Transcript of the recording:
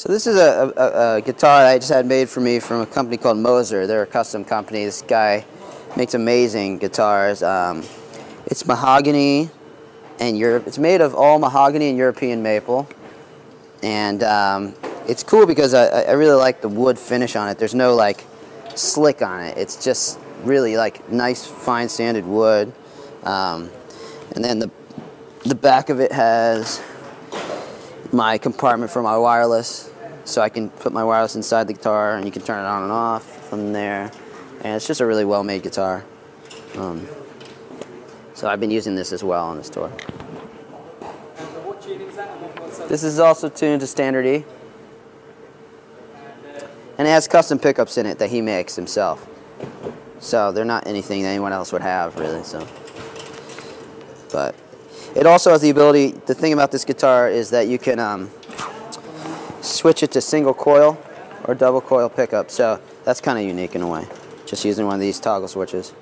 So this is a, a, a, guitar I just had made for me from a company called Mozer. They're a custom company. This guy makes amazing guitars. Um, it's mahogany and Europe. It's made of all mahogany and European maple. And um, it's cool because I, I really like the wood finish on it. There's no like slick on it. It's just really like nice fine sanded wood. Um, and then the, the back of it has my compartment for my wireless so I can put my wireless inside the guitar and you can turn it on and off from there. And it's just a really well made guitar. Um, so I've been using this as well on this tour. This is also tuned to standard E. And it has custom pickups in it that he makes himself. So they're not anything that anyone else would have really. So, But it also has the ability, the thing about this guitar is that you can um, switch it to single coil or double coil pickup. So that's kind of unique in a way, just using one of these toggle switches.